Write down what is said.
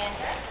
Andrew.